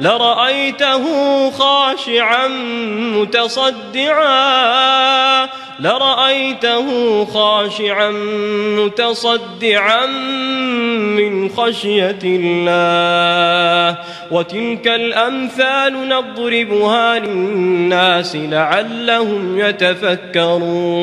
لرأيته خاشعا متصدعا. لرأيته خاشعا متصدعا من خشية الله وتلك الأمثال نضربها للناس لعلهم يتفكرون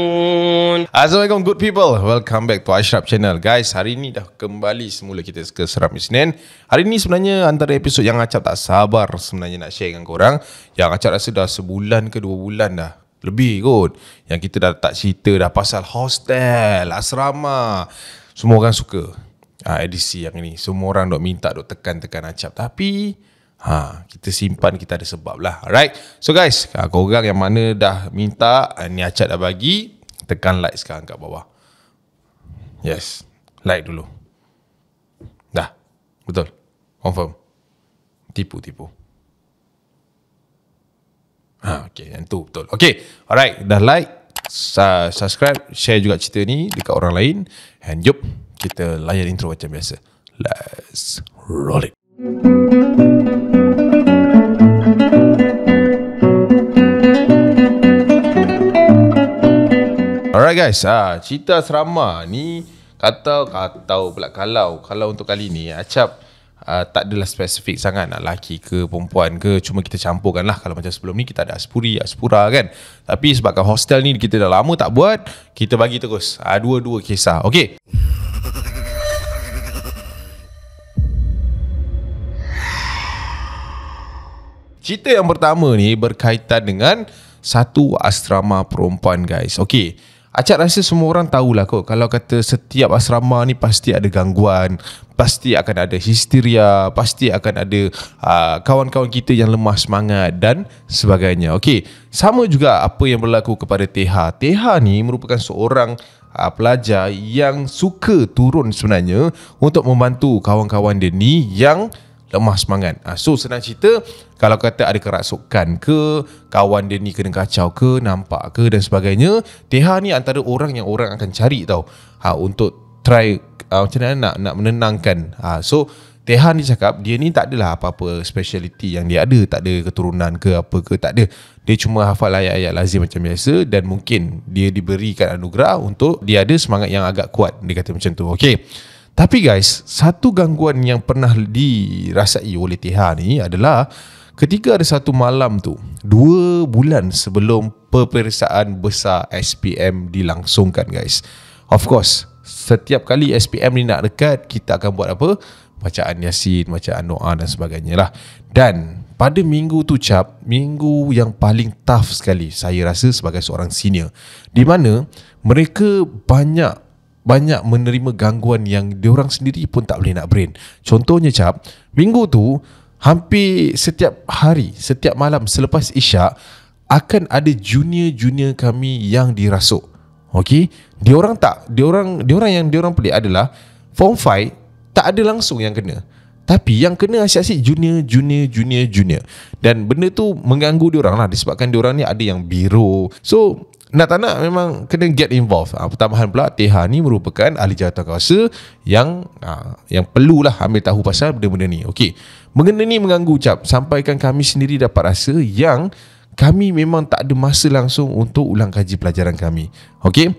Assalamualaikum good people Welcome back to Ashraf channel Guys hari ni dah kembali semula kita ke Seram Isnin Hari ni sebenarnya antara episod yang Acap tak sabar sebenarnya nak share dengan korang Yang Acap rasa dah sebulan ke dua bulan dah Lebih kot. Yang kita dah tak cerita dah pasal hostel, asrama. Semua orang suka. Ha, edisi yang ni. Semua orang dok minta dok tekan-tekan Acap. Tapi Ha, kita simpan kita ada sebab lah. Alright? So guys ha, Korang yang mana dah minta Ni Acap dah bagi Tekan like sekarang kat bawah. Yes. Like dulu. Dah. Betul? Confirm. Tipu-tipu Ha, okay, yang tu betul. Okay, alright, dah like, su- subscribe, share juga cerita ni dekat orang lain. And jom, kita layan intro macam biasa. Let's roll it. Alright guys, ah cerita asrama ni kata kata pula kalau kalau untuk kali ni acap uh, tak adalah spesifik sangat nak lelaki ke perempuan ke cuma kita campurkan lah kalau macam sebelum ni kita ada aspuri aspura kan tapi sebabkan hostel ni kita dah lama tak buat kita bagi terus uh, dua-dua kisah okey Cerita yang pertama ni berkaitan dengan satu asrama perempuan guys. Okey. Acak rasa semua orang tahulah kot kalau kata setiap asrama ni pasti ada gangguan, pasti akan ada histeria, pasti akan ada uh, kawan-kawan kita yang lemah semangat dan sebagainya. Okey, sama juga apa yang berlaku kepada Teha. Teha ni merupakan seorang uh, pelajar yang suka turun sebenarnya untuk membantu kawan-kawan dia ni yang lemah semangat. Ha, so senang cerita kalau kata ada kerasukan ke, kawan dia ni kena kacau ke, nampak ke dan sebagainya, Teha ni antara orang yang orang akan cari tau. Ha, untuk try uh, macam mana nak nak menenangkan. Ha, so Teha ni cakap dia ni tak adalah apa-apa speciality yang dia ada, tak ada keturunan ke apa ke, tak ada. Dia cuma hafal ayat-ayat lazim macam biasa dan mungkin dia diberikan anugerah untuk dia ada semangat yang agak kuat. Dia kata macam tu. Okay. Tapi guys, satu gangguan yang pernah dirasai oleh TH ni adalah ketika ada satu malam tu, dua bulan sebelum peperiksaan besar SPM dilangsungkan guys. Of course, setiap kali SPM ni nak dekat, kita akan buat apa? Bacaan Yasin, bacaan doa dan sebagainya lah. Dan pada minggu tu cap, minggu yang paling tough sekali saya rasa sebagai seorang senior. Di mana mereka banyak banyak menerima gangguan yang diorang sendiri pun tak boleh nak brain. Contohnya cap, minggu tu hampir setiap hari, setiap malam selepas isyak akan ada junior-junior kami yang dirasuk. Okey, diorang tak, diorang diorang yang diorang pelik adalah form 5 tak ada langsung yang kena. Tapi yang kena asyik-asyik junior, junior, junior, junior. Dan benda tu mengganggu diorang lah disebabkan diorang ni ada yang biru. So, nak tak nak memang kena get involved. Ha, pertambahan pula TH ni merupakan ahli jawatan kuasa yang ha, yang perlulah ambil tahu pasal benda-benda ni. Okey. Benda ni mengganggu ucap sampaikan kami sendiri dapat rasa yang kami memang tak ada masa langsung untuk ulang kaji pelajaran kami. Okey.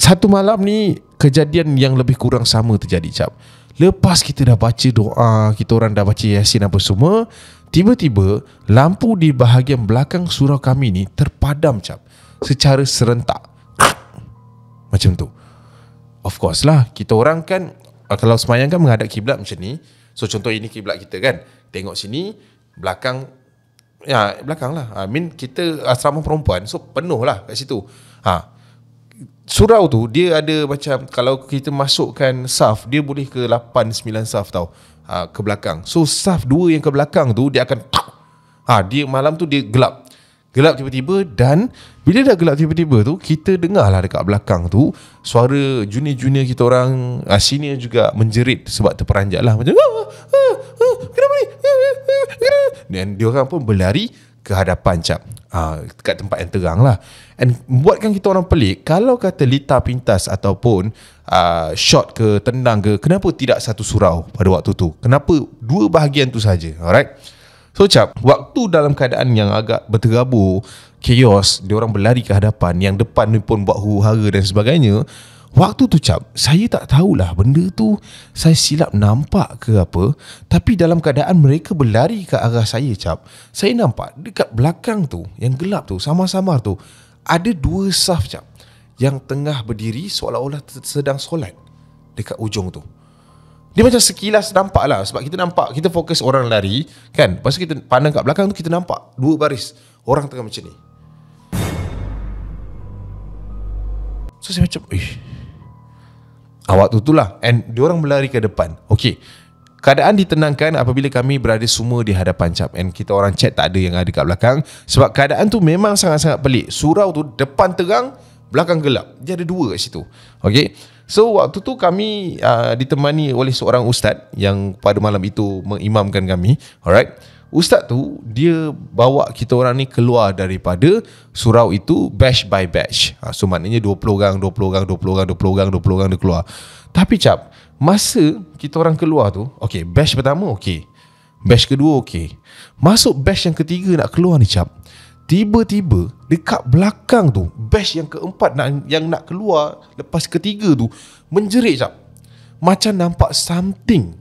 Satu malam ni kejadian yang lebih kurang sama terjadi cap. Lepas kita dah baca doa, kita orang dah baca Yasin apa semua, tiba-tiba lampu di bahagian belakang surau kami ni terpadam cap secara serentak. Macam tu. Of course lah, kita orang kan kalau semayang kan menghadap kiblat macam ni. So contoh ini kiblat kita kan. Tengok sini, belakang ya belakang lah. I mean kita asrama perempuan so penuh lah kat situ. Ha. Surau tu dia ada macam kalau kita masukkan saf dia boleh ke 8 9 saf tau. Ha, ke belakang. So saf dua yang ke belakang tu dia akan ha dia malam tu dia gelap. Gelap tiba-tiba dan bila dah gelap tiba-tiba tu kita dengar lah dekat belakang tu suara junior-junior kita orang uh, senior juga menjerit sebab terperanjat lah. Macam ah, ah, ah, kenapa ni? Dan dia orang pun berlari ke hadapan cap uh, dekat tempat yang terang lah. And buatkan kita orang pelik kalau kata lita pintas ataupun uh, shot ke tendang ke kenapa tidak satu surau pada waktu tu? Kenapa dua bahagian tu saja? Alright So cap Waktu dalam keadaan yang agak berterabur Chaos orang berlari ke hadapan Yang depan ni pun buat huru-hara dan sebagainya. Waktu tu cap Saya tak tahulah benda tu Saya silap nampak ke apa. Tapi dalam keadaan mereka berlari ke arah saya cap Saya nampak dekat belakang tu Yang gelap tu Sama-sama tu Ada dua saf cap Yang tengah berdiri Seolah-olah sedang solat Dekat ujung tu dia macam sekilas nampak lah. Sebab kita nampak Kita fokus orang lari Kan? Lepas tu kita pandang kat belakang tu Kita nampak Dua baris. Orang tengah macam ni. So saya macam Eh Awak tu lah. And orang berlari ke depan. Okay. Keadaan ditenangkan apabila kami berada semua di hadapan cap And kita orang chat tak ada yang ada kat belakang. Sebab keadaan tu memang sangat-sangat pelik. Surau tu depan terang Belakang gelap. Dia ada dua kat situ. Okay So waktu tu kami uh, ditemani oleh seorang ustaz yang pada malam itu mengimamkan kami. Alright. Ustaz tu dia bawa kita orang ni keluar daripada surau itu batch by batch. Ha, so maknanya 20 orang, 20 orang, 20 orang, 20 orang, 20 orang dia keluar. Tapi cap, masa kita orang keluar tu, okay, batch pertama okay. Batch kedua okay. Masuk batch yang ketiga nak keluar ni cap. Tiba-tiba dekat belakang tu Bash yang keempat nak, yang nak keluar Lepas ketiga tu Menjerit jap. Macam nampak something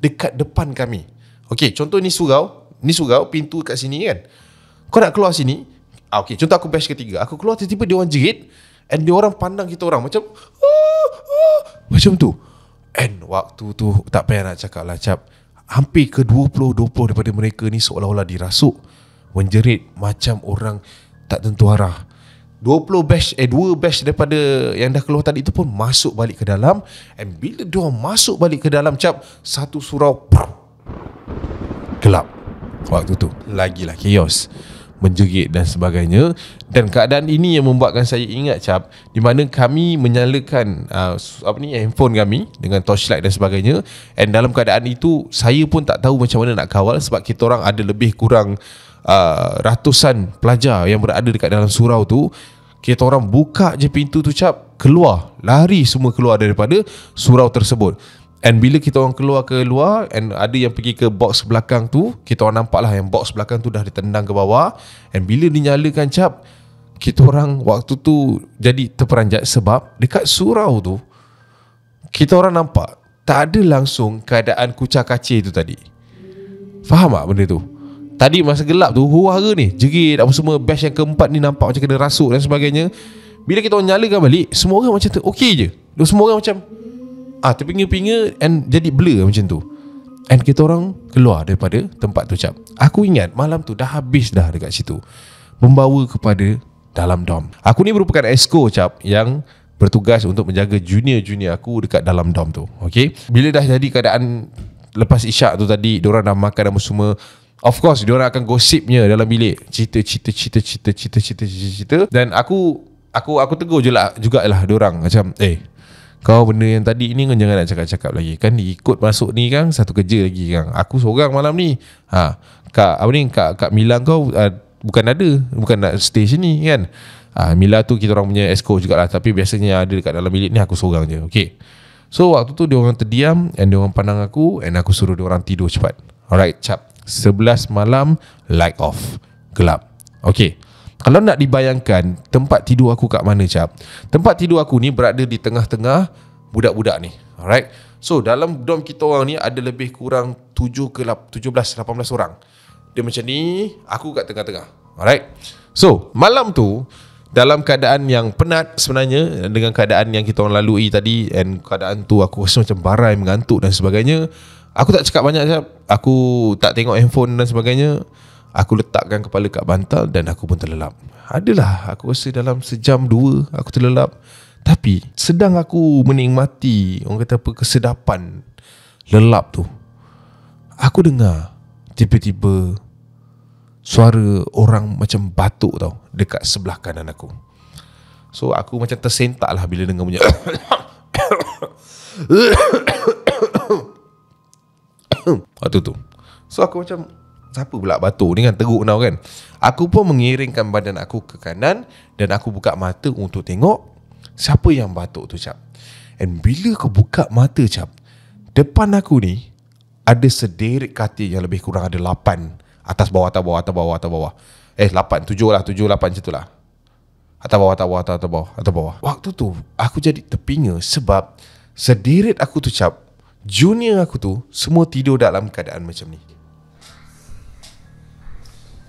Dekat depan kami. Okay contoh ni surau. Ni surau pintu kat sini kan. Kau nak keluar sini. Ah, Okay contoh aku bash ketiga. Aku keluar tiba-tiba dia orang jerit And dia orang pandang kita orang Macam ah, ah, Macam tu. And waktu tu Tak payah nak cakap lah cap. Hampir ke 20-20 daripada mereka ni Seolah-olah dirasuk menjerit macam orang tak tentu arah. 20 batch eh 2 batch daripada yang dah keluar tadi itu pun masuk balik ke dalam. And bila dia masuk balik ke dalam cap satu surau gelap. Waktu tu lagilah chaos menjerit dan sebagainya. Dan keadaan ini yang membuatkan saya ingat cap di mana kami menyalakan uh, apa ni handphone kami dengan torchlight dan sebagainya. And dalam keadaan itu saya pun tak tahu macam mana nak kawal sebab kita orang ada lebih kurang uh, ratusan pelajar yang berada dekat dalam surau tu kita orang buka je pintu tu cap. Keluar lari semua keluar daripada surau tersebut. And bila kita orang keluar ke luar and ada yang pergi ke box belakang tu kita orang nampak lah yang box belakang tu dah ditendang ke bawah. And bila dinyalakan cap kita orang waktu tu jadi terperanjat sebab dekat surau tu kita orang nampak tak ada langsung keadaan kucak kacir tu tadi. Faham tak benda tu Tadi masa gelap tu Huru-hara ni? Jerit apa semua Bash yang keempat ni Nampak macam kena rasuk dan sebagainya. Bila kita orang nyalakan balik Semua orang macam tu Okey je. Semua orang macam Ah terpinga-pinga And jadi blur macam tu. And kita orang Keluar daripada Tempat tu cap. Aku ingat Malam tu dah habis dah Dekat situ. Membawa kepada Dalam dom. Aku ni merupakan esko cap Yang Bertugas untuk menjaga junior-junior aku Dekat dalam dom tu. Okay Bila dah jadi keadaan Lepas isyak tu tadi Diorang dah makan dan semua Of course dia orang akan gosipnya dalam bilik. Cerita cerita cerita cerita cerita cerita cerita, cerita. dan aku aku aku tegur je lah jugalah dia orang. Macam eh kau benda yang tadi ni kan jangan nak cakap-cakap lagi. Kan ikut masuk ni kan satu kerja lagi kan. Aku seorang malam ni. Ha kak apa ni kak kak Mila kau uh, bukan ada. Bukan nak stay sini kan. Ha, Mila tu kita orang punya esco jugalah. Tapi biasanya ada dekat dalam bilik ni aku seorang je. Okey. So waktu tu dia orang terdiam and dia orang pandang aku and aku suruh dia orang tidur cepat. Alright cap 11 malam light off. Gelap. Okey. Kalau nak dibayangkan tempat tidur aku kat mana cap? Tempat tidur aku ni berada di tengah-tengah budak-budak ni. Alright? So dalam dom kita orang ni ada lebih kurang 7 ke 17 18 orang. Dia macam ni aku kat tengah-tengah. Alright? So malam tu dalam keadaan yang penat sebenarnya dengan keadaan yang kita orang lalui tadi and keadaan tu aku rasa macam barai mengantuk dan sebagainya Aku tak cakap banyak siap. Aku tak tengok handphone dan sebagainya. Aku letakkan kepala kat bantal dan aku pun terlelap. Adalah aku rasa dalam sejam dua aku terlelap. Tapi sedang aku menikmati orang kata apa kesedapan lelap tu. Aku dengar tiba-tiba suara orang macam batuk tau dekat sebelah kanan aku. So aku macam tersentak lah bila dengar punya Waktu tu So aku macam Siapa pula batuk ni kan teruk now kan? Aku pun mengiringkan badan aku ke kanan Dan aku buka mata untuk tengok Siapa yang batuk tu cap. And bila aku buka mata cap Depan aku ni Ada sederet katil yang lebih kurang ada lapan. Atas bawah atas bawah atas bawah atas bawah. Eh lapan. Tujuh lah tujuh lapan macam tu lah. Atas bawah atas bawah atas, bawah atas bawah. Waktu tu aku jadi terpinga sebab Sedirit aku tu cap Junior aku tu Semua tidur dalam keadaan macam ni.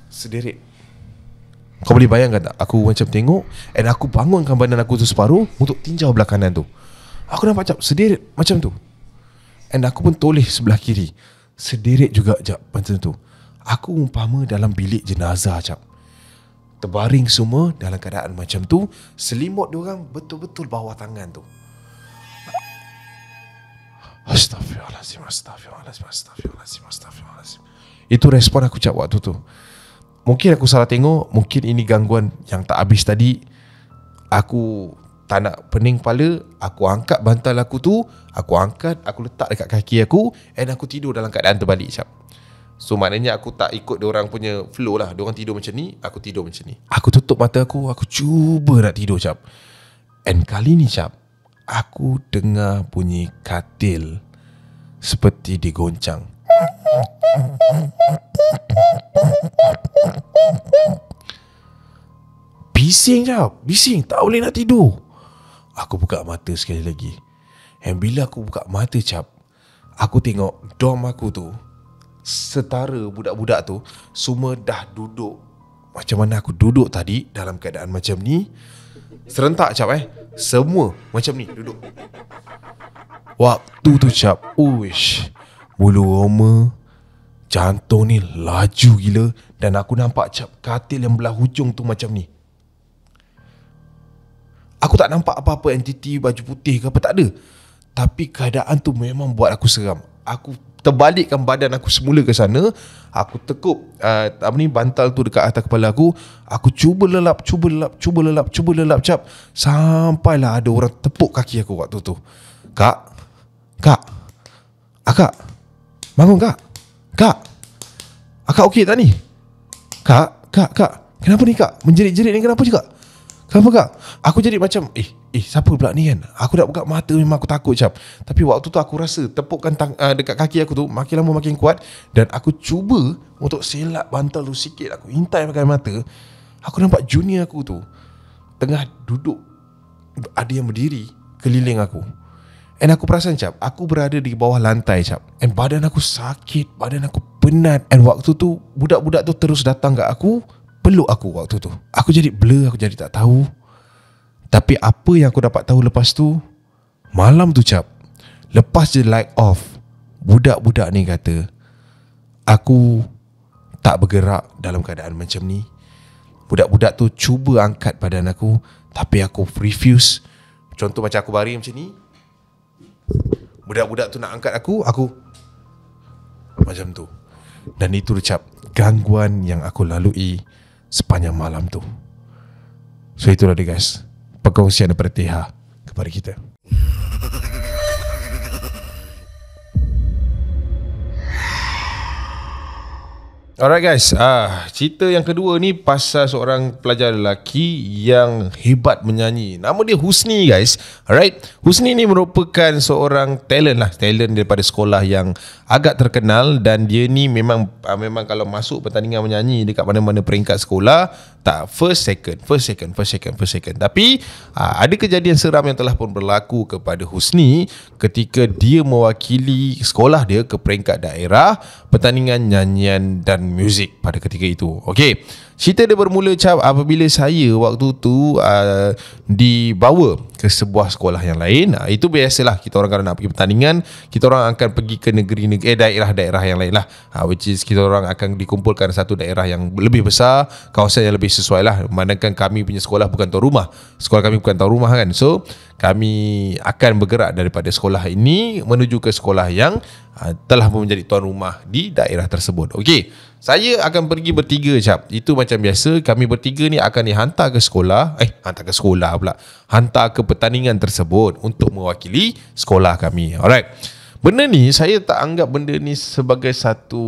Sedirit Kau boleh bayangkan tak? Aku macam tengok And aku bangunkan badan aku tu separuh Untuk tinjau belah kanan tu. Aku nampak cap Sedirit macam tu. And aku pun toleh sebelah kiri. Sedirit juga jap macam tu. Aku umpama dalam bilik jenazah cap Terbaring semua dalam keadaan macam tu. Selimut diorang betul-betul bawah tangan tu Astaghfirullahaladzim Astaghfirullahaladzim Astaghfirullahaladzim. Astaghfirullahaladzim Itu respon aku cap waktu tu. Mungkin aku salah tengok Mungkin ini gangguan yang tak habis tadi. Aku tak nak pening kepala Aku angkat bantal aku tu Aku angkat Aku letak dekat kaki aku And aku tidur dalam keadaan terbalik cap So maknanya aku tak ikut orang punya flow lah. Diorang tidur macam ni Aku tidur macam ni. Aku tutup mata aku Aku cuba nak tidur cap And kali ni cap Aku dengar bunyi katil Seperti digoncang. Bising jap Bising Tak boleh nak tidur. Aku buka mata sekali lagi. And bila aku buka mata cap Aku tengok Dom aku tu Setara budak-budak tu Semua dah duduk. Macam mana aku duduk tadi Dalam keadaan macam ni? Serentak cap eh Semua macam ni duduk. Waktu tu cap Uish Bulu roma Jantung ni laju gila Dan aku nampak cap katil yang belah hujung tu macam ni. Aku tak nampak apa-apa entiti baju putih ke apa tak ada. Tapi keadaan tu memang buat aku seram. Aku terbalikkan badan aku semula ke sana Aku tekup uh, apa ni bantal tu dekat atas kepala aku Aku cuba lelap, cuba lelap, cuba lelap, cuba lelap cap Sampailah ada orang tepuk kaki aku waktu tu Kak Kak Akak Bangun kak Kak Akak okey tak ni? Kak Kak Kak Kenapa ni kak? Menjerit-jerit ni kenapa juga? Kenapa kak? Aku jadi macam Eh Eh siapa pula ni kan? Aku dah buka mata Memang aku takut cap Tapi waktu tu aku rasa Tepukan tang, uh, dekat kaki aku tu Makin lama makin kuat Dan aku cuba Untuk selak bantal tu sikit. Aku hintai pakai mata. Aku nampak junior aku tu Tengah duduk Ada yang berdiri Keliling aku. And aku perasan cap Aku berada di bawah lantai cap And badan aku sakit Badan aku penat. And waktu tu Budak-budak tu terus datang kat aku Peluk aku waktu tu. Aku jadi blur Aku jadi tak tahu Tapi apa yang aku dapat tahu lepas tu Malam tu cap Lepas je light off Budak-budak ni kata Aku Tak bergerak dalam keadaan macam ni. Budak-budak tu cuba angkat badan aku Tapi aku refuse. Contoh macam aku baring macam ni Budak-budak tu nak angkat aku Aku Macam tu. Dan itu cap Gangguan yang aku lalui Sepanjang malam tu. So itulah dia guys Perkongsian daripada TH Kepada kita Alright guys, ah cerita yang kedua ni pasal seorang pelajar lelaki yang hebat menyanyi. Nama dia Husni guys. Alright, Husni ni merupakan seorang talent lah, talent daripada sekolah yang agak terkenal dan dia ni memang ah, memang kalau masuk pertandingan menyanyi dekat mana-mana peringkat sekolah tak first second, first second, first second, first second. Tapi ah, ada kejadian seram yang telah pun berlaku kepada Husni ketika dia mewakili sekolah dia ke peringkat daerah pertandingan nyanyian dan muzik pada ketika itu. Okey. Cerita dia bermula cap apabila saya waktu tu uh, dibawa ke sebuah sekolah yang lain. Uh, itu biasalah kita orang kalau nak pergi pertandingan, kita orang akan pergi ke negeri-negeri eh, daerah-daerah yang lain lah. Uh, which is kita orang akan dikumpulkan satu daerah yang lebih besar, kawasan yang lebih sesuai lah. Manakala kami punya sekolah bukan tuan rumah. Sekolah kami bukan tuan rumah kan. So kami akan bergerak daripada sekolah ini menuju ke sekolah yang uh, telah menjadi tuan rumah di daerah tersebut. Okey. Saya akan pergi bertiga cap. Itu macam biasa kami bertiga ni akan dihantar ke sekolah, eh hantar ke sekolah pula. Hantar ke pertandingan tersebut untuk mewakili sekolah kami. Alright. Benda ni saya tak anggap benda ni sebagai satu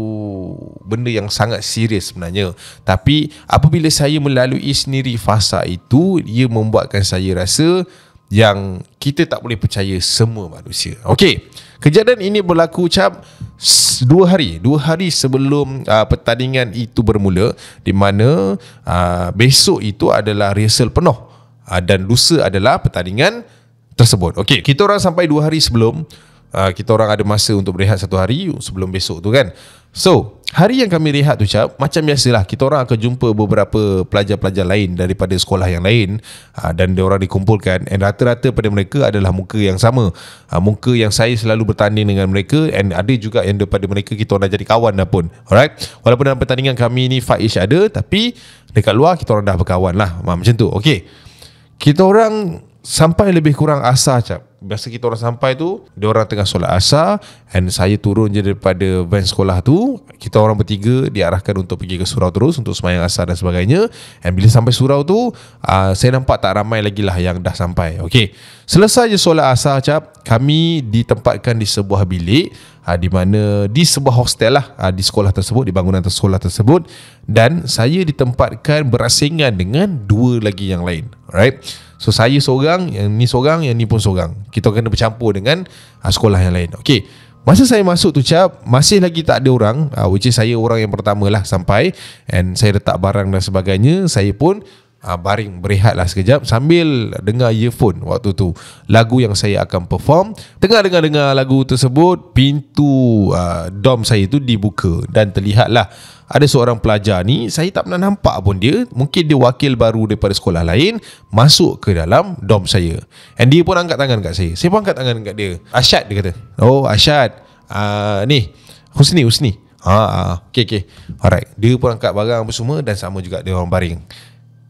benda yang sangat serius sebenarnya. Tapi apabila saya melalui sendiri fasa itu, ia membuatkan saya rasa yang kita tak boleh percaya semua manusia. Okey. Kejadian ini berlaku cap dua hari, dua hari sebelum uh, pertandingan itu bermula di mana uh, besok itu adalah rehearsal penuh uh, dan lusa adalah pertandingan tersebut. Okey, kita orang sampai dua hari sebelum uh, kita orang ada masa untuk berehat satu hari sebelum besok tu kan. So, hari yang kami rehat tu cap Macam biasalah Kita orang akan jumpa beberapa pelajar-pelajar lain Daripada sekolah yang lain uh, Dan dia orang dikumpulkan. And rata-rata pada mereka adalah muka yang sama. Uh, Muka yang saya selalu bertanding dengan mereka And ada juga yang daripada mereka Kita orang dah jadi kawan dah pun. Alright? Walaupun dalam pertandingan kami ni each ada Tapi Dekat luar kita orang dah berkawan lah. Macam tu Okay. Kita orang Sampai lebih kurang asar cap biasa kita orang sampai tu dia orang tengah solat asar and saya turun je daripada van sekolah tu kita orang bertiga diarahkan untuk pergi ke surau terus untuk semayang asar dan sebagainya. And bila sampai surau tu uh, saya nampak tak ramai lagi lah yang dah sampai ok selesai je solat asar cap kami ditempatkan di sebuah bilik uh, di mana di sebuah hostel lah uh, di sekolah tersebut di bangunan sekolah tersebut. Dan saya ditempatkan berasingan dengan dua lagi yang lain alright So saya seorang, yang ni seorang, yang ni pun seorang. Kita kena bercampur dengan uh, sekolah yang lain. Okay. Masa saya masuk tu cap, masih lagi tak ada orang. Uh, which is saya orang yang pertama lah sampai. And saya letak barang dan sebagainya. Saya pun uh, baring berehat lah sekejap sambil dengar earphone waktu tu. Lagu yang saya akan perform. Tengah dengar-dengar lagu tersebut, pintu uh, dom saya tu dibuka. Dan terlihatlah ada seorang pelajar ni saya tak pernah nampak pun dia. Mungkin dia wakil baru daripada sekolah lain masuk ke dalam dom saya. And dia pun angkat tangan kat saya. Saya pun angkat tangan kat dia. Asyad dia kata. Oh Asyad. Uh, ni. Husni Husni. Ha ah, okey okey alright. Dia pun angkat barang apa semua dan sama juga dia orang baring.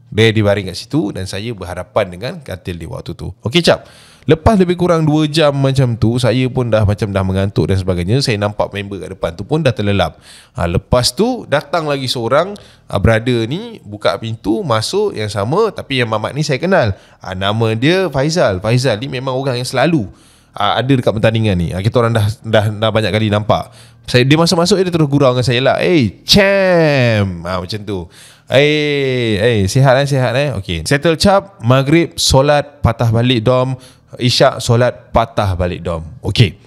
Dia dibaring kat situ dan saya berhadapan dengan katil dia waktu tu. Okey cap Lepas lebih kurang 2 jam macam tu Saya pun dah macam dah mengantuk dan sebagainya Saya nampak member kat depan tu pun dah terlelap. Ha, Lepas tu datang lagi seorang ha, Brother ni buka pintu Masuk yang sama Tapi yang mamat ni saya kenal. Ha, Nama dia Faizal. Faizal ni memang orang yang selalu ha, Ada dekat pertandingan ni. Ha, Kita orang dah, dah, dah banyak kali nampak. Saya, Dia masuk-masuk dia terus gurau dengan saya lah. Eh hey, champ. Ha, Macam tu. Eh, hey, hey, sihat eh, sihat eh. Okay. Settle cap, maghrib, solat, patah balik dom, Isyak solat patah balik dom. Okey.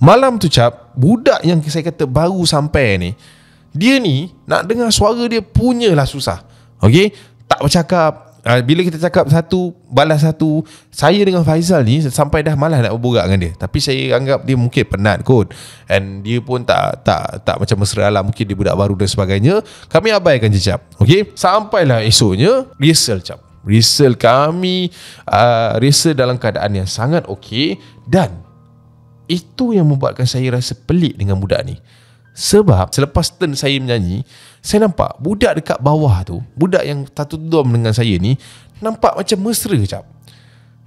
Malam tu cap Budak yang saya kata baru sampai ni Dia ni Nak dengar suara dia punyalah susah. Okey? Tak bercakap. Uh, Bila kita cakap satu Balas satu Saya dengan Faizal ni Sampai dah malas nak berbual dengan dia. Tapi saya anggap dia mungkin penat kot. And dia pun tak Tak tak macam mesra lah. Mungkin dia budak baru dan sebagainya. Kami abaikan je cap. Okey? Sampailah esoknya Rehearsal cap Result kami uh, Result dalam keadaan yang sangat okey Dan Itu yang membuatkan saya rasa pelik dengan budak ni. Sebab selepas turn saya menyanyi Saya nampak budak dekat bawah tu Budak yang satu dom dengan saya ni Nampak macam mesra cap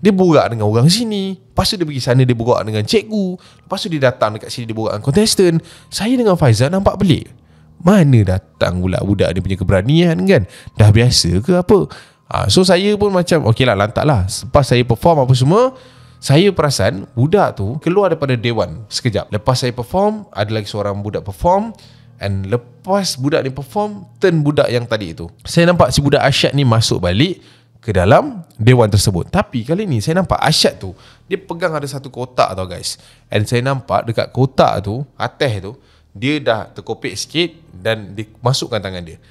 dia borak dengan orang sini Lepas tu dia pergi sana Dia borak dengan cikgu Lepas tu dia datang dekat sini Dia borak dengan contestant. Saya dengan Faizal nampak pelik. Mana datang pula budak dia punya keberanian kan? Dah biasa ke apa Ha, so saya pun macam okey lah lantak lah. Lepas saya perform apa semua Saya perasan budak tu keluar daripada dewan sekejap. Lepas saya perform Ada lagi seorang budak perform And lepas budak ni perform Turn budak yang tadi itu. Saya nampak si budak Asyad ni masuk balik Ke dalam dewan tersebut. Tapi kali ni saya nampak Asyad tu Dia pegang ada satu kotak tau guys. And saya nampak dekat kotak tu Atas tu Dia dah terkopik sikit Dan dimasukkan tangan dia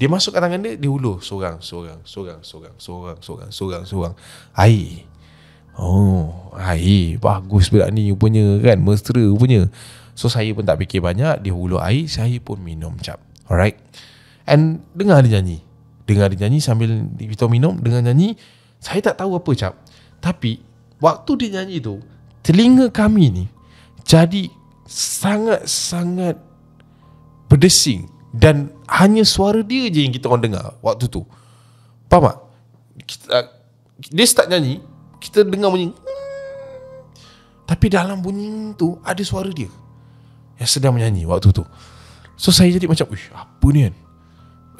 dia masukkan tangan dia, dia hulur seorang, seorang, seorang, seorang, seorang, seorang, seorang, seorang. Air. Oh, air. Bagus budak ni punya kan, mesra punya. So saya pun tak fikir banyak, dia hulur air, saya pun minum cap. Alright. And dengar dia nyanyi. Dengar dia nyanyi sambil kita minum, dengar nyanyi. Saya tak tahu apa cap. Tapi, waktu dia nyanyi tu, telinga kami ni jadi sangat-sangat berdesing dan hanya suara dia je yang kita orang dengar waktu tu. Faham tak? Kita, uh, dia start nyanyi, kita dengar bunyi. Tapi dalam bunyi tu ada suara dia yang sedang menyanyi waktu tu. So saya jadi macam, "Uish, apa ni kan?"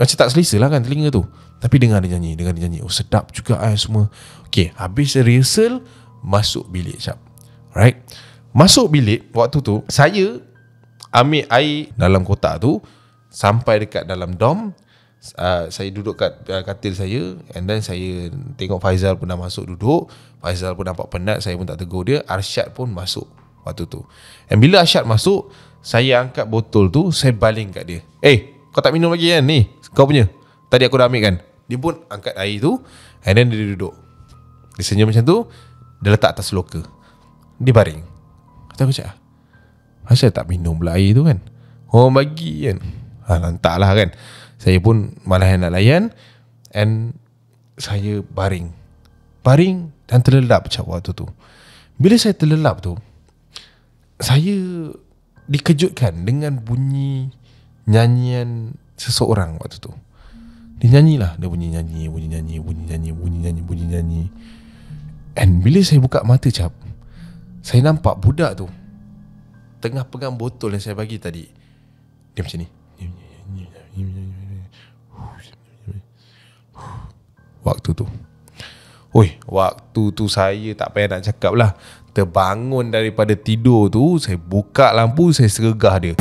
Macam tak selesa lah kan telinga tu. Tapi dengar dia nyanyi, dengar dia nyanyi. Oh sedap juga ah semua. Okay, habis rehearsal, masuk bilik cap. Right? Masuk bilik waktu tu, saya ambil air dalam kotak tu, Sampai dekat dalam dom uh, Saya duduk kat uh, katil saya And then saya tengok Faizal pun dah masuk duduk. Faizal pun nampak penat Saya pun tak tegur dia. Arsyad pun masuk waktu tu. And bila Arsyad masuk Saya angkat botol tu Saya baling kat dia. Eh kau tak minum lagi kan? Ni Kau punya. Tadi aku dah ambil kan? Dia pun angkat air tu And then dia duduk. Dia senyum macam tu Dia letak atas loka. Dia baring. Kata aku cakap Asal tak minum pula air tu kan? Orang bagi kan ha, Lantak lah kan. Saya pun malah nak layan And Saya baring. Baring Dan terlelap macam waktu tu. Bila saya terlelap tu Saya Dikejutkan Dengan bunyi Nyanyian Seseorang waktu tu. Dia nyanyilah Dia bunyi nyanyi Bunyi nyanyi Bunyi nyanyi Bunyi nyanyi Bunyi nyanyi. And bila saya buka mata cap Saya nampak budak tu Tengah pegang botol yang saya bagi tadi. Dia macam ni Waktu tu. Oi, waktu tu saya tak payah nak cakap lah. Terbangun daripada tidur tu Saya buka lampu Saya sergah dia.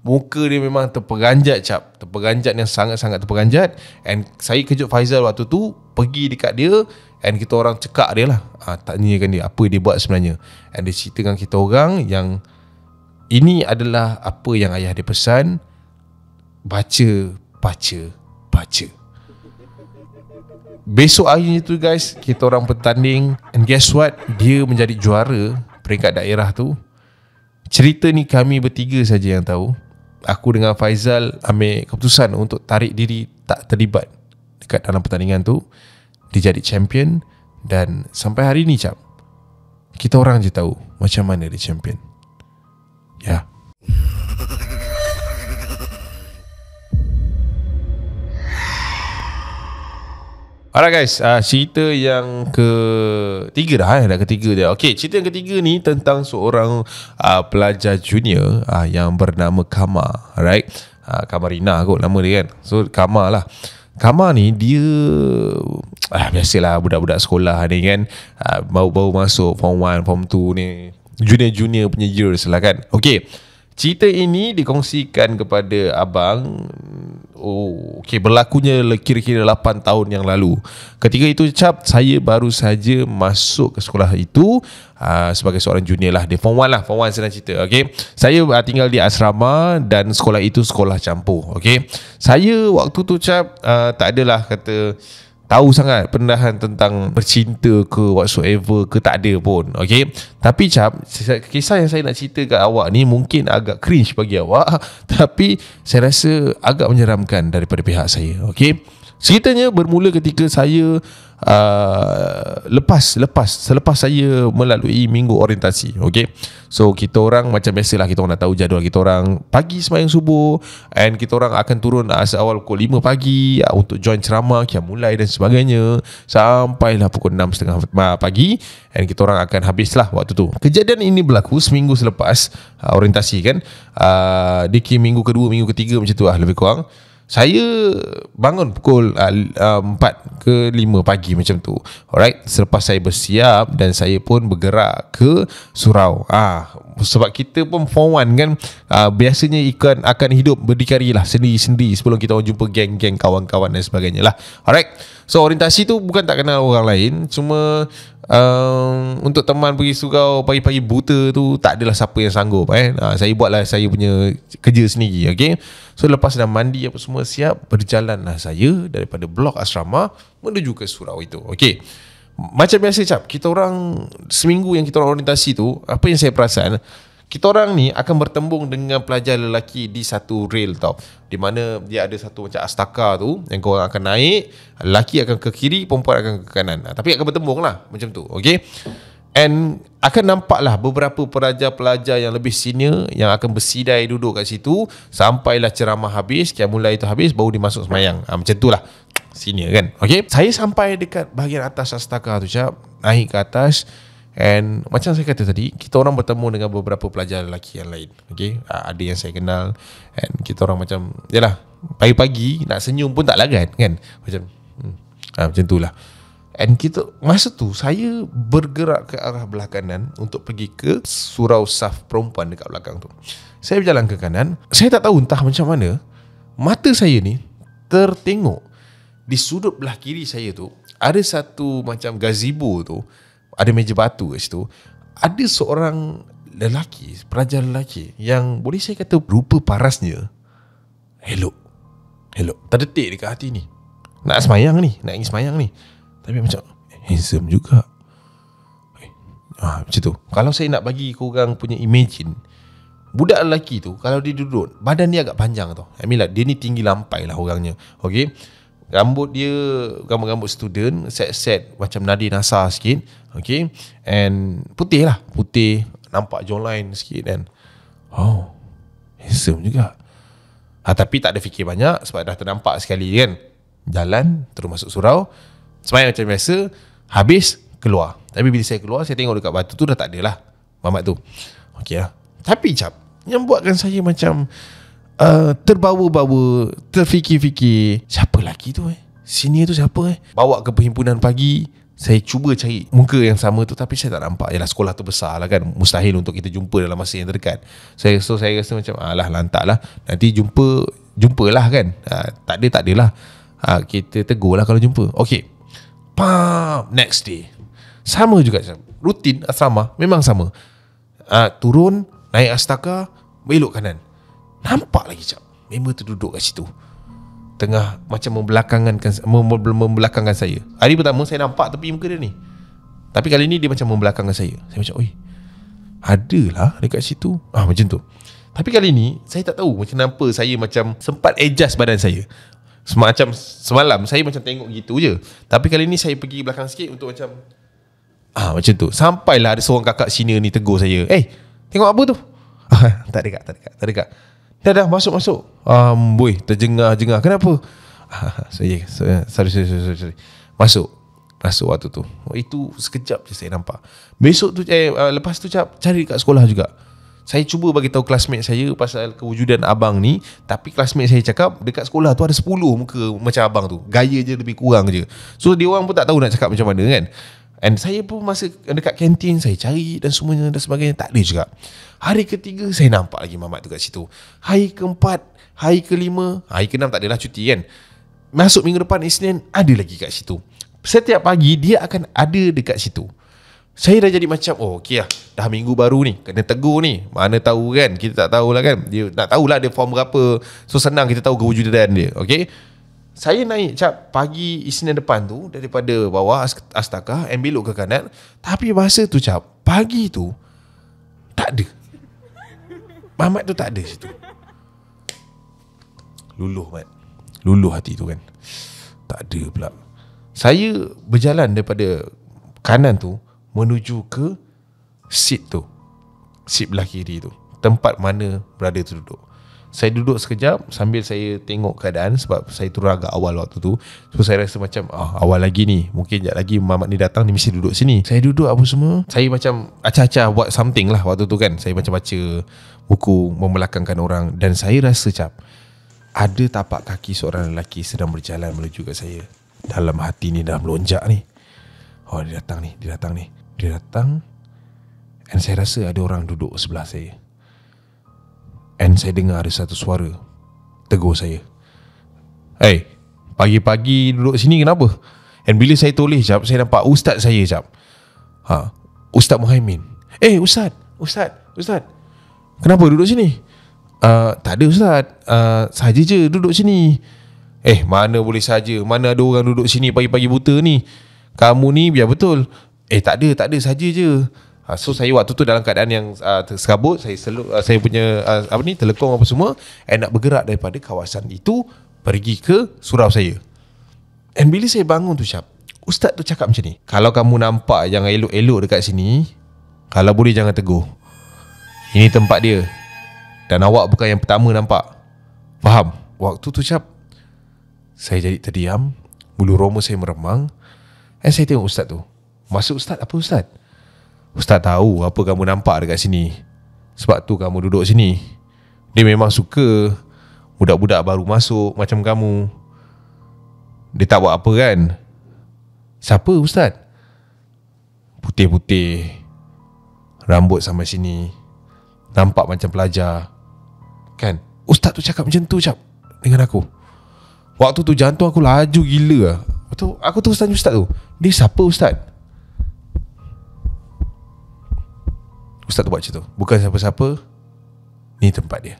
Muka dia memang terperanjat cap. Terperanjat yang sangat-sangat terperanjat. And saya kejut Faizal waktu tu Pergi dekat dia And kita orang cekak dia lah. Ha, Tanyakan dia. Apa dia buat sebenarnya? And dia ceritakan kita orang yang Ini adalah apa yang ayah dia pesan. Baca, baca, baca. Besok hari tu guys Kita orang bertanding. And guess what? Dia menjadi juara Peringkat daerah tu. Cerita ni kami bertiga saja yang tahu. Aku dengan Faizal Ambil keputusan untuk tarik diri Tak terlibat Dekat dalam pertandingan tu. Dia jadi champion Dan sampai hari ni cap Kita orang je tahu Macam mana dia champion Ya Alright guys, uh, cerita yang ketiga dah eh, dah ketiga dia. Okay, cerita yang ketiga ni tentang seorang uh, pelajar junior uh, yang bernama Kama, right? Uh, Kamarina kot nama dia kan. So Kama lah. Kama ni dia ah, biasalah budak-budak sekolah ni kan uh, baru-baru masuk form 1, form 2 ni junior-junior punya years lah kan. Okay. Cerita ini dikongsikan kepada abang Oh, okay, berlakunya kira-kira 8 tahun yang lalu. Ketika itu cap saya baru saja masuk ke sekolah itu uh, sebagai seorang junior lah. Dia form 1 lah, form 1 senang cerita. Okay. Saya uh, tinggal di asrama dan sekolah itu sekolah campur. Okay. Saya waktu tu cap uh, tak adalah kata tahu sangat pendahan tentang bercinta ke whatsoever ke tak ada pun okay? Tapi cap kisah yang saya nak cerita kat awak ni mungkin agak cringe bagi awak tapi saya rasa agak menyeramkan daripada pihak saya okay Ceritanya bermula ketika saya uh, lepas lepas selepas saya melalui minggu orientasi, okey. So kita orang macam biasalah kita orang dah tahu jadual kita orang pagi sembahyang subuh and kita orang akan turun asal awal pukul 5 pagi uh, untuk join ceramah, kiam mulai dan sebagainya sampailah pukul 6.30 pagi and kita orang akan habislah waktu tu. Kejadian ini berlaku seminggu selepas uh, orientasi kan. Uh, di minggu kedua, minggu ketiga macam tu lah lebih kurang. Saya bangun pukul uh, uh, 4 ke 5 pagi macam tu. Alright, selepas saya bersiap dan saya pun bergerak ke surau. Ah, sebab kita pun form 1 kan uh, biasanya ikan akan hidup berdikari lah sendiri-sendiri sebelum kita orang jumpa geng-geng kawan-kawan dan sebagainya lah. Alright. So orientasi tu bukan tak kenal orang lain, cuma um, untuk teman pergi surau pagi-pagi buta tu tak adalah siapa yang sanggup eh. Uh, saya buatlah saya punya kerja sendiri, okay. So lepas dah mandi apa semua siap Berjalanlah saya daripada blok asrama Menuju ke surau itu Okay Macam biasa cap Kita orang Seminggu yang kita orang orientasi tu Apa yang saya perasan Kita orang ni akan bertembung dengan pelajar lelaki Di satu rail tau. Di mana dia ada satu macam astaka tu Yang korang akan naik Lelaki akan ke kiri Perempuan akan ke kanan. Tapi akan bertembung lah Macam tu Okay And akan nampaklah beberapa pelajar-pelajar yang lebih senior yang akan bersidai duduk kat situ sampailah ceramah habis, kiam mulai itu habis baru dimasuk semayang. Ha, macam itulah senior kan. Okay, saya sampai dekat bahagian atas astaka tu cap, naik ke atas and macam saya kata tadi, kita orang bertemu dengan beberapa pelajar lelaki yang lain. Okay, ha, ada yang saya kenal and kita orang macam, yalah, pagi-pagi nak senyum pun tak lagan kan. Macam, hmm, ha, macam itulah. And kita Masa tu Saya bergerak ke arah belah kanan Untuk pergi ke Surau saf perempuan Dekat belakang tu Saya berjalan ke kanan Saya tak tahu entah macam mana Mata saya ni Tertengok Di sudut belah kiri saya tu Ada satu macam gazebo tu Ada meja batu kat situ. Ada seorang lelaki Pelajar lelaki Yang boleh saya kata Rupa parasnya. Elok. Elok. Terdetik dekat hati ni. Nak semayang ni. Nak ingin semayang ni. Tapi macam Handsome juga. Eh, ah, Macam tu. Kalau saya nak bagi korang punya imagine Budak lelaki tu Kalau dia duduk Badan dia agak panjang tau. I mean like, Dia ni tinggi lampai lah orangnya. Okay? Rambut dia Rambut-rambut student Set-set Macam Nadir Nasar sikit Okay? And Putih lah. Putih. Nampak jawline sikit dan Oh Handsome juga. Ha, Tapi tak ada fikir banyak Sebab dah ternampak sekali kan. Jalan Terus masuk surau. Semayang macam biasa Habis Keluar. Tapi bila saya keluar Saya tengok dekat batu tu Dah tak ada lah. Mamat tu? Okay lah. Tapi cap Yang buatkan saya macam uh, Terbawa-bawa Terfikir-fikir Siapa lelaki tu eh? Senior tu siapa eh? Bawa ke perhimpunan pagi saya cuba cari muka yang sama tu tapi saya tak nampak. Yalah sekolah tu besar lah kan. Mustahil untuk kita jumpa dalam masa yang terdekat. Saya so saya rasa macam alah lantak lah. Nanti jumpa jumpalah kan. Ha, tak ada tak adalah. Ha, kita tegur lah kalau jumpa. Okay. Pam next day. Sama juga rutin asrama memang sama. Ha, turun naik astaka belok kanan. Nampak lagi cap. Member tu duduk kat situ tengah macam membelakangkan membelakangkan saya. Hari pertama saya nampak tepi muka dia ni. Tapi kali ni dia macam membelakangkan saya. Saya macam, "Oi. Adalah dekat situ." Ah macam tu. Tapi kali ni saya tak tahu macam apa saya macam sempat adjust badan saya. Semacam semalam saya macam tengok gitu je. Tapi kali ni saya pergi belakang sikit untuk macam ah macam tu. Sampailah ada seorang kakak senior ni tegur saya. "Eh, hey, tengok apa tu?" Ah, tak dekat, tak dekat, tak dekat. Dah dah masuk masuk. Um, boy, terjengah-jengah. Kenapa? saya, saya, sorry, sorry, sorry, sorry. Masuk. Masuk waktu tu. Itu sekejap je saya nampak. Besok tu, eh, uh, lepas tu cap, cari kat sekolah juga. Saya cuba bagi tahu classmate saya pasal kewujudan abang ni. Tapi classmate saya cakap, dekat sekolah tu ada 10 muka macam abang tu. Gaya je lebih kurang je. So, dia orang pun tak tahu nak cakap macam mana kan. And saya pun masa dekat kantin saya cari dan semuanya dan sebagainya tak ada juga. Hari ketiga saya nampak lagi mamat tu kat situ. Hari keempat, hari kelima, hari keenam tak adalah cuti kan. Masuk minggu depan Isnin ada lagi kat situ. Setiap pagi dia akan ada dekat situ. Saya dah jadi macam oh okey lah dah minggu baru ni kena tegur ni. Mana tahu kan kita tak tahulah kan. Dia nak tahulah dia form berapa. So senang kita tahu kewujudan dia. Okey saya naik cap pagi Isnin depan tu daripada bawah Astaka and belok ke kanan. Tapi masa tu cap pagi tu tak ada. Mamat tu tak ada situ. Luluh mat. Luluh hati tu kan. Tak ada pula. Saya berjalan daripada kanan tu menuju ke seat tu. Seat belah kiri tu. Tempat mana berada tu duduk saya duduk sekejap sambil saya tengok keadaan sebab saya turun agak awal waktu tu. So saya rasa macam ah, awal lagi ni. Mungkin sekejap lagi mamat ni datang ni mesti duduk sini. Saya duduk apa semua. Saya macam acah-acah buat something lah waktu tu kan. Saya macam baca buku membelakangkan orang dan saya rasa cap ada tapak kaki seorang lelaki sedang berjalan menuju ke saya. Dalam hati ni dah melonjak ni. Oh dia datang ni, dia datang ni. Dia datang and saya rasa ada orang duduk sebelah saya. And saya dengar ada satu suara Tegur saya. Hey Pagi-pagi duduk sini kenapa? And bila saya tulis jap Saya nampak ustaz saya jap. Ha, Ustaz Muhaimin. Eh ustaz Ustaz Ustaz Kenapa duduk sini? Uh, tak ada ustaz. Uh, Saja je duduk sini. Eh mana boleh saja? Mana ada orang duduk sini pagi-pagi buta ni? Kamu ni biar betul. Eh tak ada tak ada saja je Uh, so saya waktu tu dalam keadaan yang uh, tersekabut saya selu, uh, saya punya uh, apa ni telekong apa semua and nak bergerak daripada kawasan itu pergi ke surau saya. And bila saya bangun tu Syab Ustaz tu cakap macam ni Kalau kamu nampak yang elok-elok dekat sini Kalau boleh jangan tegur Ini tempat dia Dan awak bukan yang pertama nampak Faham? Waktu tu Syab Saya jadi terdiam Bulu roma saya meremang And saya tengok Ustaz tu Masuk Ustaz apa Ustaz? Ustaz tahu apa kamu nampak dekat sini? Sebab tu kamu duduk sini. Dia memang suka Budak-budak baru masuk macam kamu. Dia tak buat apa kan? Siapa Ustaz? Putih-putih Rambut sampai sini. Nampak macam pelajar. Kan? Ustaz tu cakap macam tu cap Dengan aku. Waktu tu jantung aku laju gila lah. Betul Aku tu tanya Ustaz tu. Dia siapa Ustaz? Ustaz tu buat macam tu. Bukan siapa-siapa Ni tempat dia.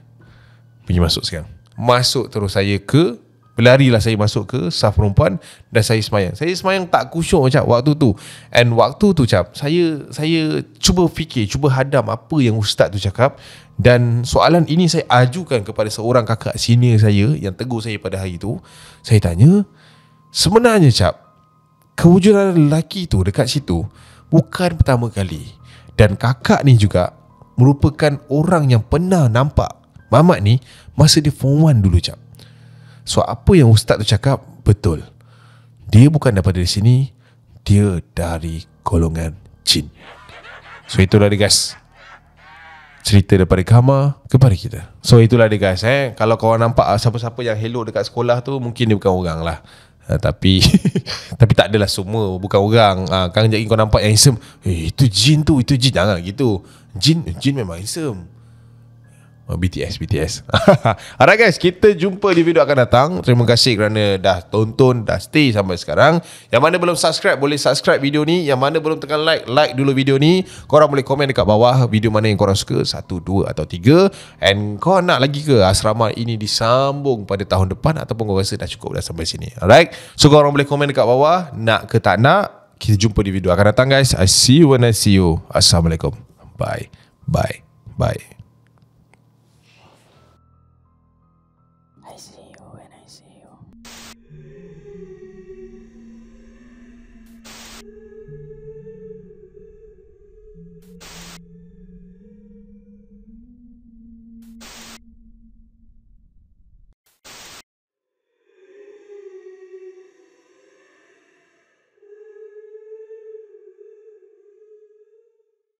Pergi masuk sekarang. Masuk terus saya ke Berlarilah saya masuk ke Saf perempuan Dan saya semayang. Saya semayang tak kusyuk macam Waktu tu. And waktu tu cap Saya Saya cuba fikir Cuba hadam apa yang ustaz tu cakap. Dan soalan ini saya ajukan Kepada seorang kakak senior saya Yang tegur saya pada hari tu. Saya tanya Sebenarnya cap Kewujudan lelaki tu dekat situ Bukan pertama kali Dan kakak ni juga Merupakan orang yang pernah nampak Mamat ni Masa dia form 1 dulu cap So apa yang ustaz tu cakap? Betul. Dia bukan daripada sini Dia dari golongan jin. So itulah dia guys. Cerita daripada Kama Kepada kita. So itulah dia guys eh. Kalau korang nampak Siapa-siapa yang hello dekat sekolah tu Mungkin dia bukan orang lah Uh, tapi tapi tak adalah semua bukan orang. Uh, kan jadi kau nampak yang handsome. Eh itu jin tu itu jin. Jangan gitu. Jin jin memang handsome Oh, BTS BTS Alright guys Kita jumpa di video akan datang. Terima kasih kerana Dah tonton Dah stay sampai sekarang. Yang mana belum subscribe Boleh subscribe video ni. Yang mana belum tekan like Like dulu video ni. Korang boleh komen dekat bawah Video mana yang korang suka. Satu, dua atau tiga. And kau nak lagi ke Asrama ini disambung Pada tahun depan Ataupun kau rasa dah cukup Dah sampai sini. Alright? So korang boleh komen dekat bawah. Nak ke tak nak Kita jumpa di video akan datang guys. I see you when I see you. Assalamualaikum. Bye. Bye. Bye